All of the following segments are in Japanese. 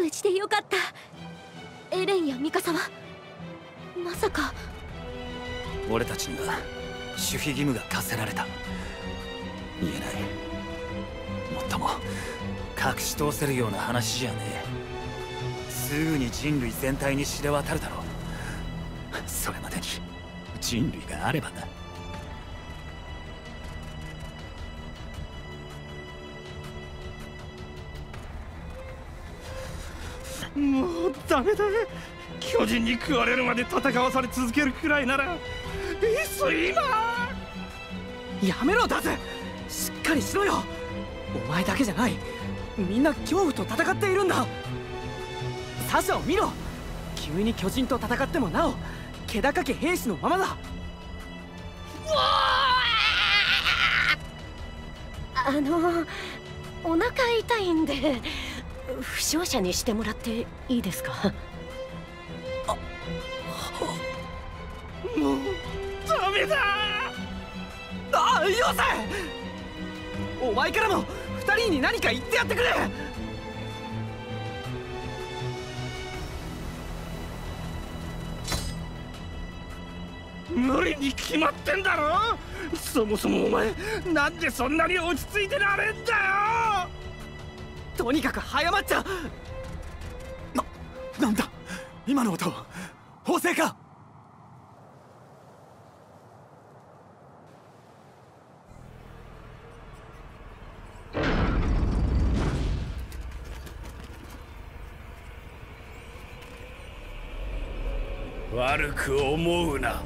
無事でよかった。エレンやミカサはまさか。俺たちには守秘義務が課せられた。言えない。もっとも隠し通せるような話じゃねえ。すぐに人類全体に知れ渡るだろう。それまでに人類があればな。ダメだ巨人に食われるまで戦わされ続けるくらいならいっそ今。やめろダズしっかりしろよ。お前だけじゃない。みんな恐怖と戦っているんだ。サシャを見ろ。急に巨人と戦ってもなお気高き兵士のままだ。あのお腹痛いんで。負傷者にしてもらっていいですか？もうダメだ！あよせ！お前からも二人に何か言ってやってくれ！無理に決まってんだろ！そもそもお前なんでそんなに落ち着いてられんだよ！とにかく早まっちゃな、なんだ？今の音砲声か？悪く思うな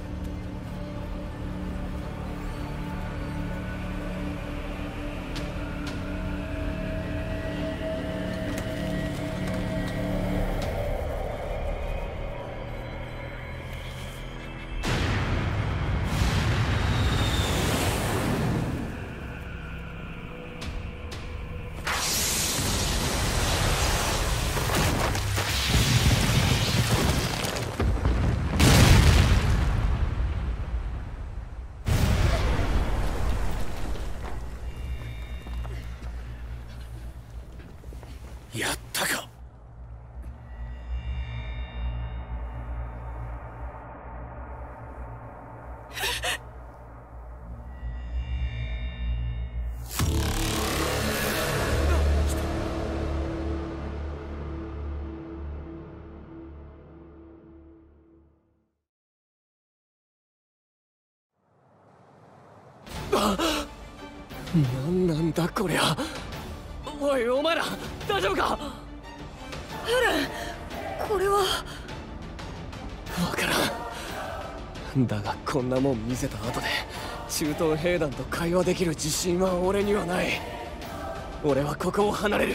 何なんだこりゃ。おいお前ら大丈夫か？エレンこれは。わからんだがこんなもん見せた後で中東兵団と会話できる自信は俺にはない。俺はここを離れる。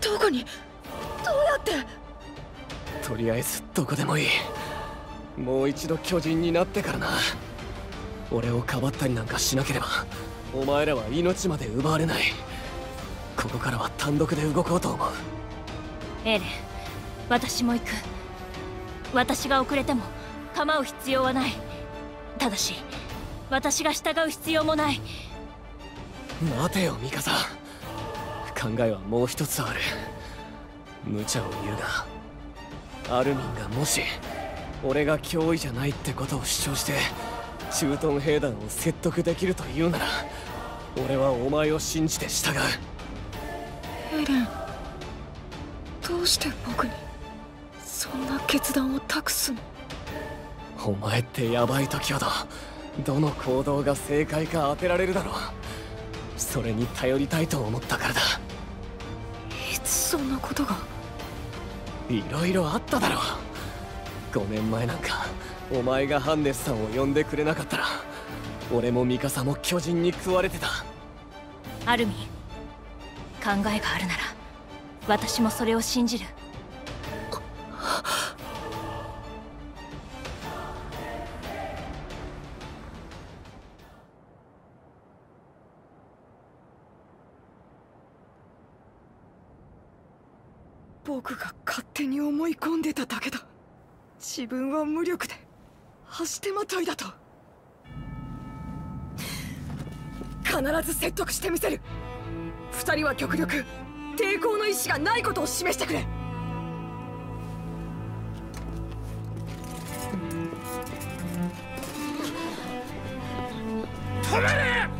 どこに？どうやって？とりあえずどこでもいい。もう一度巨人になってからな。俺をかばったりなんかしなければお前らは命まで奪われない。ここからは単独で動こうと思う。エレン私も行く。私が遅れても構う必要はない。ただし私が従う必要もない。待てよミカサ。考えはもう一つある。無茶を言うがアルミンがもし俺が脅威じゃないってことを主張して駐屯兵団を説得できるというなら俺はお前を信じて従う。エレンどうして僕にそんな決断を託すの？お前ってヤバい時ほどどの行動が正解か当てられるだろう。それに頼りたいと思ったからだ。いつそんなことが？いろいろあっただろう。5年前なんかお前がハンネスさんを呼んでくれなかったら俺もミカサも巨人に食われてた。アルミン考えがあるなら私もそれを信じるい込んでただけだ。自分は無力で走手まといだと。必ず説得してみせる。二人は極力抵抗の意志がないことを示してくれ。止めれ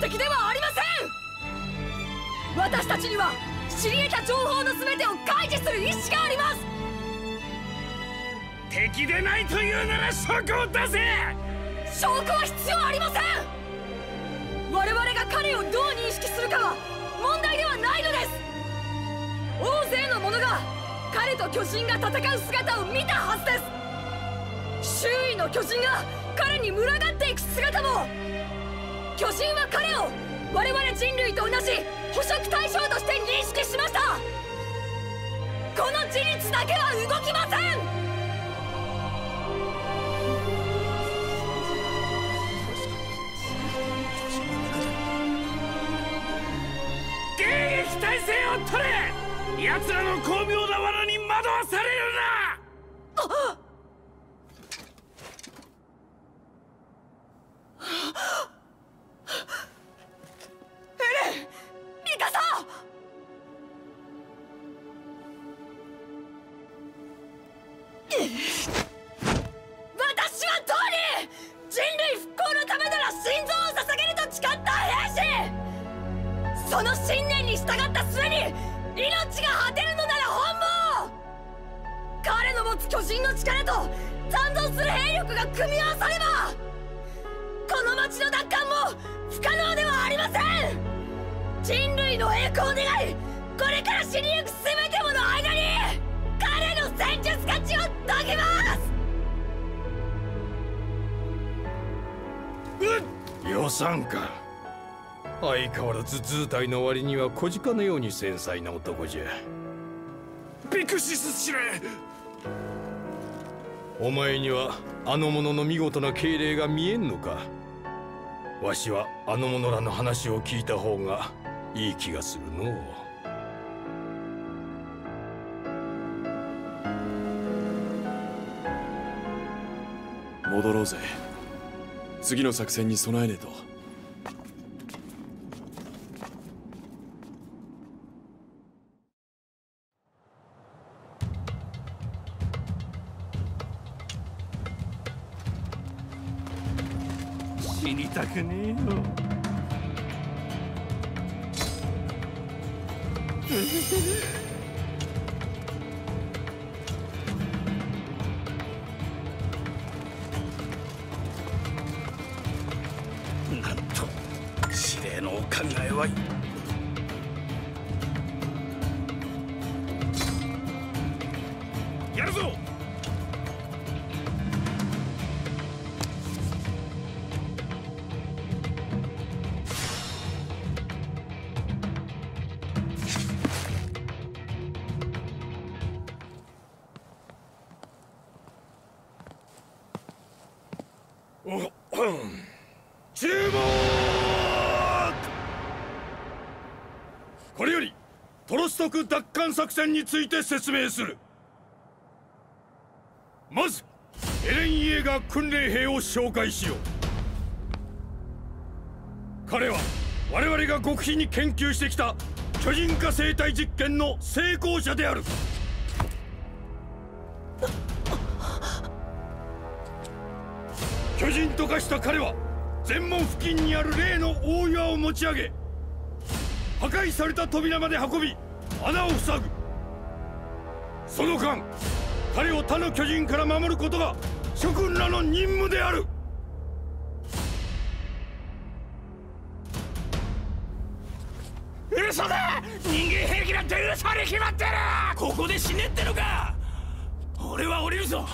敵ではありません。私たちには知り得た情報の全てを開示する意志があります。敵でないというなら証拠を出せ証拠は必要ありません。我々が彼をどう認識するかは問題ではないのです。大勢の者が彼と巨人が戦う姿を見たはずです。周囲の巨人が彼に群がっていく姿も。巨人は彼を我々人類と同じ捕食対象として認識しました。この事実だけは動きません。迎撃態勢を取れ。奴らの巧妙な罠に惑わされるな。予算か。相変わらず図体の割には小鹿のように繊細な男じゃ。ピクシス司令お前にはあの者の見事な敬礼が見えんのか。わしはあの者らの話を聞いた方がいい気がするのう。戻ろうぜ次の作戦に備えねえと。死にたくねえよ。奪還作戦について説明する。まずエレン・イエーガー訓練兵を紹介しよう。彼は我々が極秘に研究してきた巨人化生態実験の成功者である。巨人と化した彼は全門付近にある例の大岩を持ち上げ破壊された扉まで運び穴を塞ぐ。その間彼を他の巨人から守ることが諸君らの任務である。嘘だ！人間兵器なんて嘘に決まってる！ここで死ねってのか！俺は降りるぞ！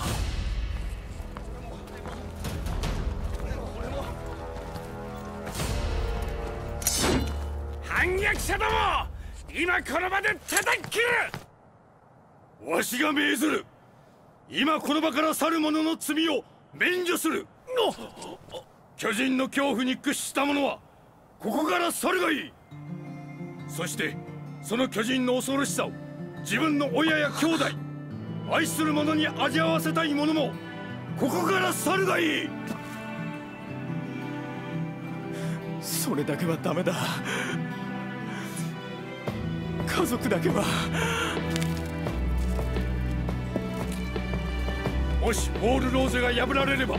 反逆者ども！今この場で叩き切る。わしが命ずる。今この場から去る者の罪を免除する。巨人の恐怖に屈した者はここから去るがいい。そしてその巨人の恐ろしさを自分の親や兄弟愛する者に味わわせたい者もここから去るがいい。それだけはダメだ家族だけは。もしホールローゼが破られれば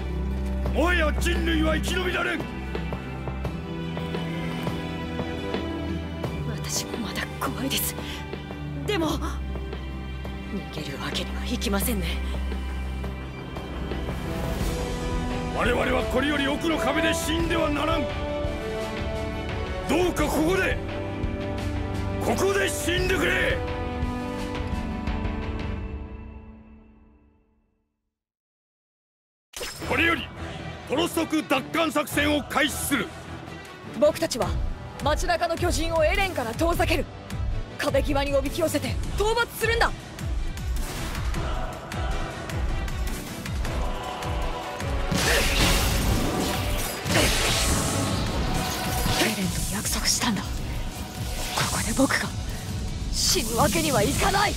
もはや人類は生き延びられん。私もまだ怖いです。でも逃げるわけにはいきませんね。我々はこれより奥の壁で死んではならん。どうかここでここで死んでくれ。これよりトロストク奪還作戦を開始する。僕たちは街中の巨人をエレンから遠ざける。壁際におびき寄せて討伐するんだ。エレンと約束したんだ。で僕が死ぬわけにはいかない。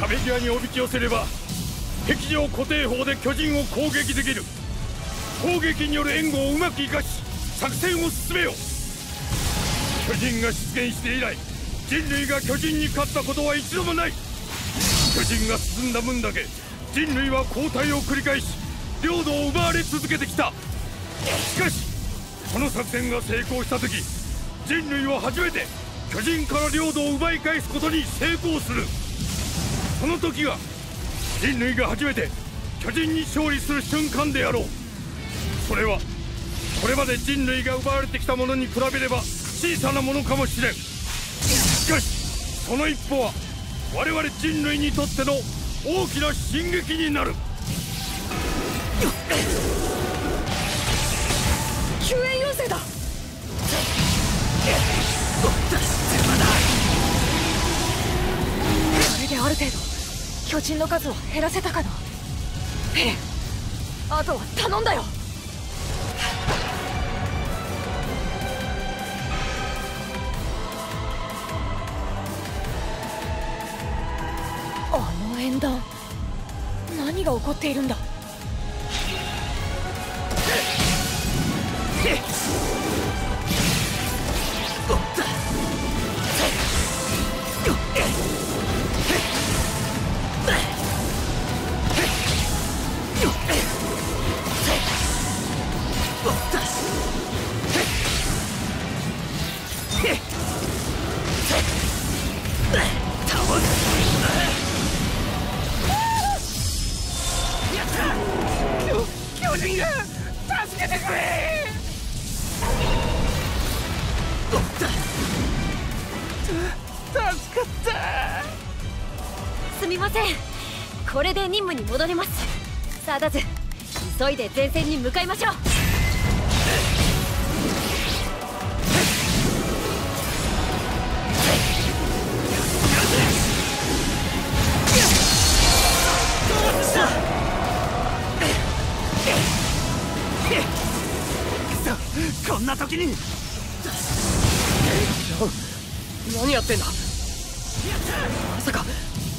壁際におびき寄せれば壁上固定砲で巨人を攻撃できる。攻撃による援護をうまく生かし作戦を進めよ。巨人が出現して以来人類が巨人に勝ったことは一度もない。巨人が進んだ分だけ人類は後退を繰り返し領土を奪われ続けてきたしかしこの作戦が成功した時人類は初めて巨人から領土を奪い返すことに成功するその時が人類が初めて巨人に勝利する瞬間であろうそれはこれまで人類が奪われてきたものに比べれば小さなものかもしれんしかしその一歩は我々人類にとっての大きな進撃になる。救援要請だ。これである程度巨人の数は減らせたかな。ええあとは頼んだよ。変だ。何が起こっているんだ？人が助けてくれ！すみません。これで任務に戻れます。さあダズ急いで前線に向かいましょう。こんな時に。何やってんだ。まさか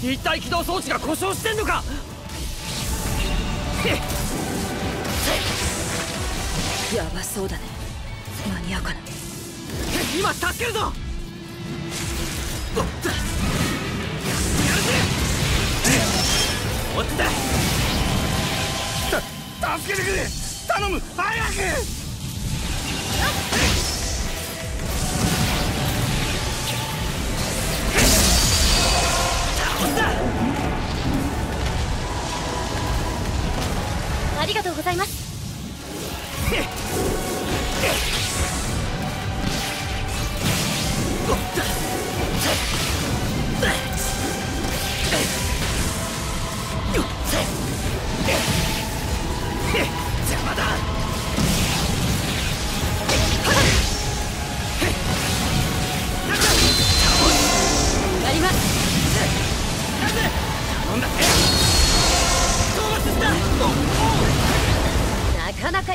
立体起動装置が故障してんのか。やばそうだね。間に合うかな。今助けるぞ。落ちた助けてくれ。頼む。早くありがとうございます。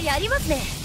やりますね。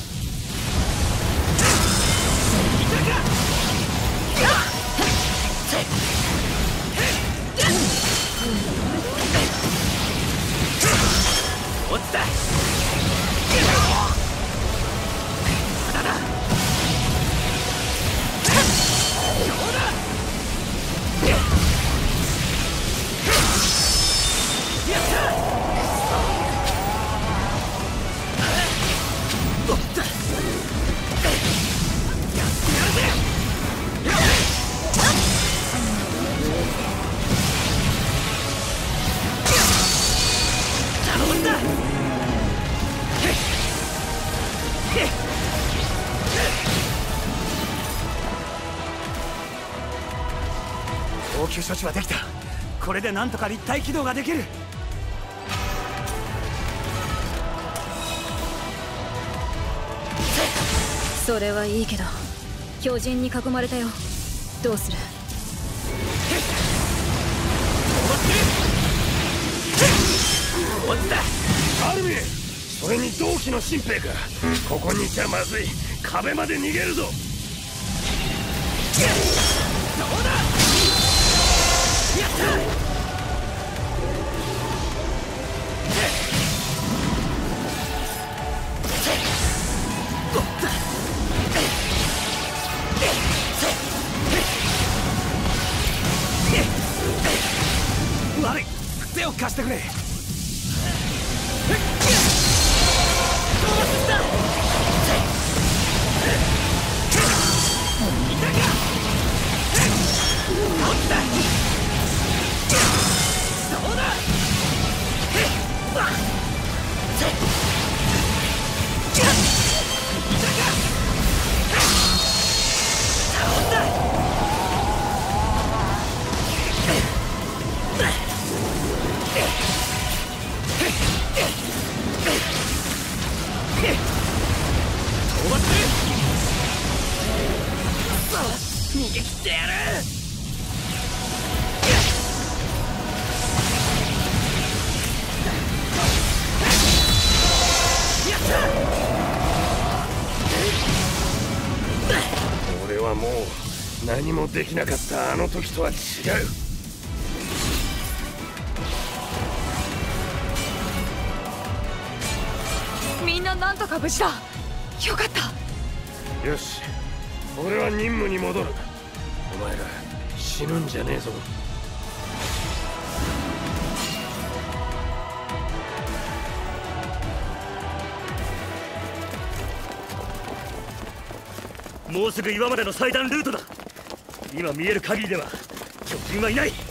応急処置はできた。これでなんとか立体起動ができる。それはいいけど巨人に囲まれたよ。どうする？アルミンそれに同期の新兵かここにいちゃまずい。壁まで逃げるぞできなかったあの時とは違う。みんななんとか無事だ。よかった。よし。俺は任務に戻る。お前ら死ぬんじゃねえぞ。もうすぐ岩までの最短ルートだ今見える限りでは巨人はいない。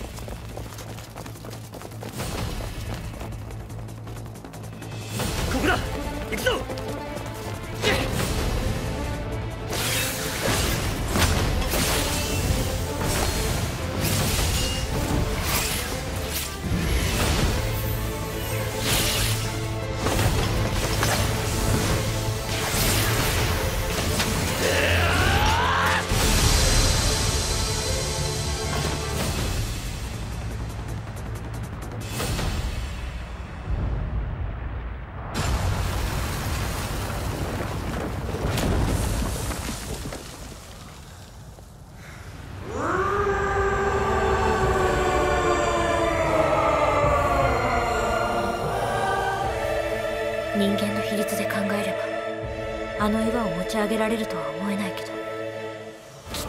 あの岩を持ち上げられるとは思えないけどきっ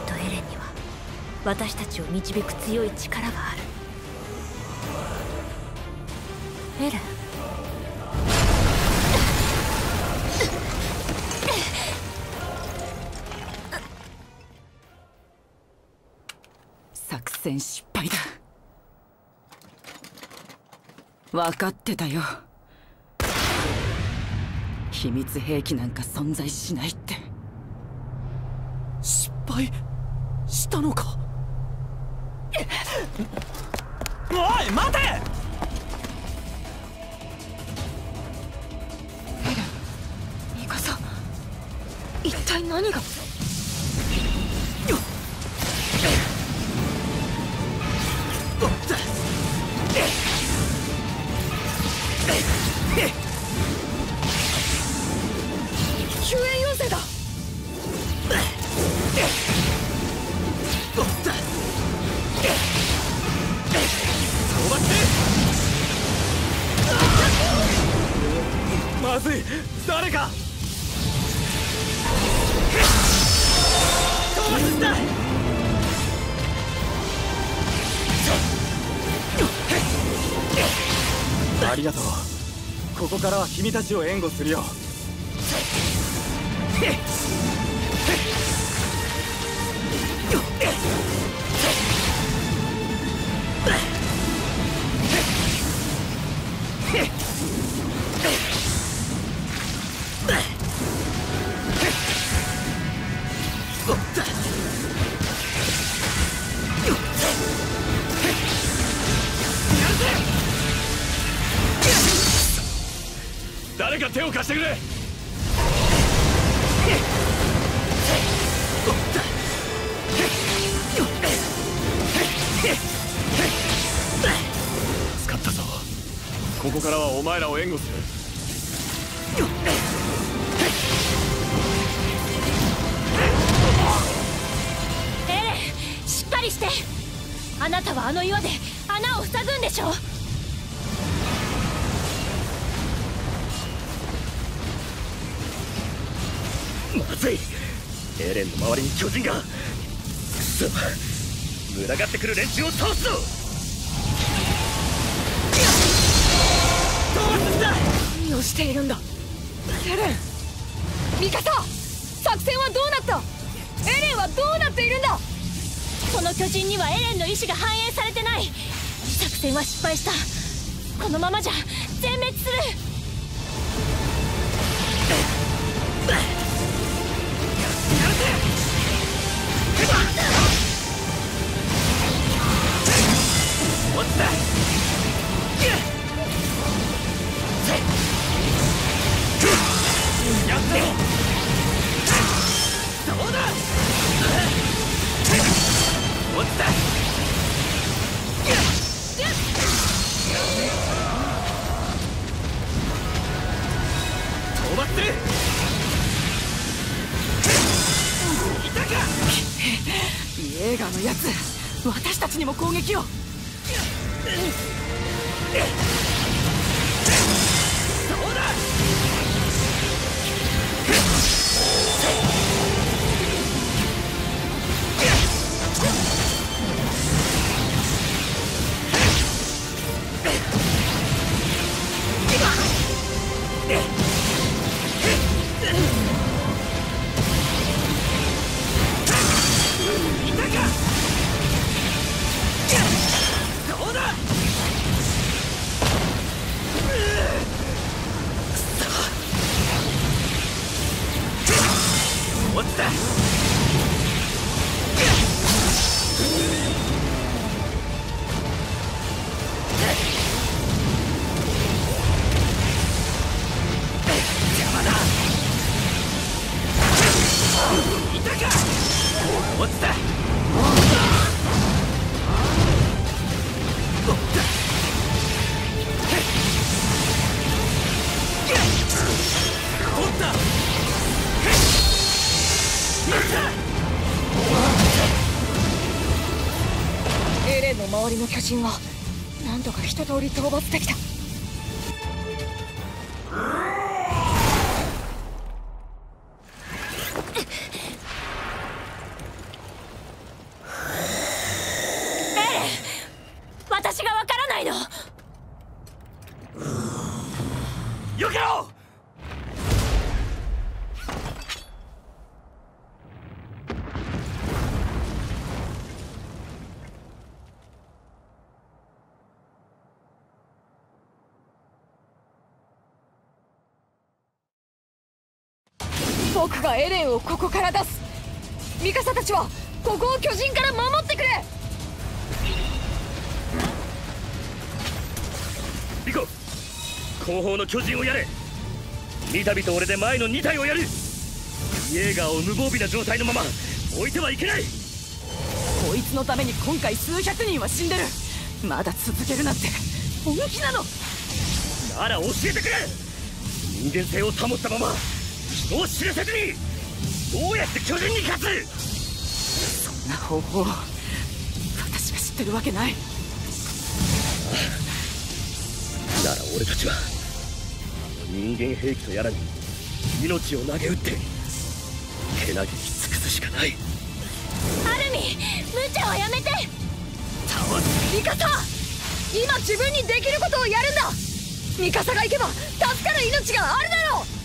とエレンには私たちを導く強い力がある。エレン。作戦失敗だ。分かってたよ。秘密兵器なんか存在しないって。失敗したのか？おい待て！ミカサ一体何が？りがとう。ここからは君たちを援護するよ。してくれ。使ったぞ。ここからはお前らを援護する。エレンしっかりして。あなたはあの岩で穴を塞ぐんでしょいエレンの周りに巨人が。くそ。群がってくる連中を倒すぞ。何をしているんだ。エレン。ミカサ作戦はどうなった。エレンはどうなっているんだ。この巨人にはエレンの意志が反映されてない。作戦は失敗した。このままじゃ全滅する。it! エレンの周りの巨人は何度か一通り討伐できた。ここから出すミカサたちはここを巨人から守ってくれ。行こう。後方の巨人をやれ。三度と俺で前の2体をやる。イエーガーを無防備な状態のまま置いてはいけない。こいつのために今回数百人は死んでる。まだ続けるなんて本気なの。なら教えてくれ。人間性を保ったまま人を知らせずにどうやって巨人に勝つ？そんな方法私が知ってるわけない。なら俺たちはあの人間兵器とやらに命を投げ打ってけなげに尽くすしかない。アルミ無茶はやめて。ミカサ！今自分にできることをやるんだ。ミカサが行けば助かる命があるだろう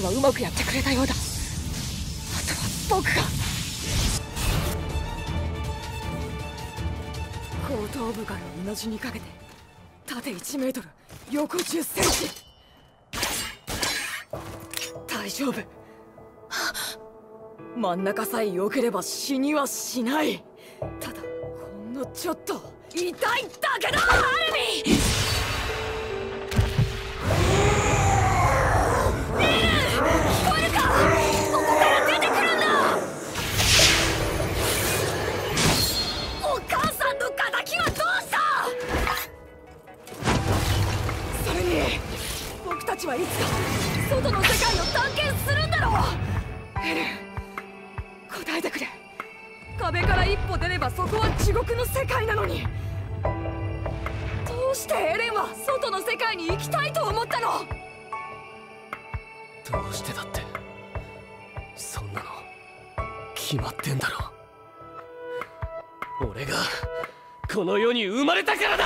ちはうまくやってくれたようだ。あとは僕が。後頭部からうなじにかけて縦1メートル横10センチ。大丈夫。真ん中さえ良ければ死にはしない。ただほんのちょっと。痛いだけだアルミはどうした？それに僕たちはいつか外の世界を探検するんだろうエレン答えてくれ壁から一歩出ればそこは地獄の世界なのに。どうしてエレンは外の世界に行きたいと思ったのどうしてだって。決まってんだろ。俺がこの世に生まれたからだ。